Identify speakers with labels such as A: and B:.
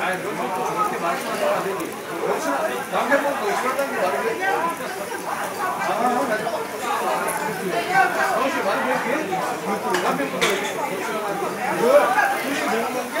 A: 아니, 너또 그렇게 말씀하시면 안 되지. 남편분도 그렇다는 게 말이지. 아, 그렇지. 많이 볼게. 남편분도 그렇게. 뭐야? 둘이 먹는 게?